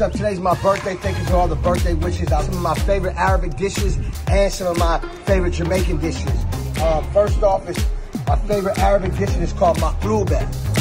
Up, today's my birthday. Thank you for all the birthday wishes. Some of my favorite Arabic dishes and some of my favorite Jamaican dishes. Uh, first off, is my favorite Arabic dish is called maqlube.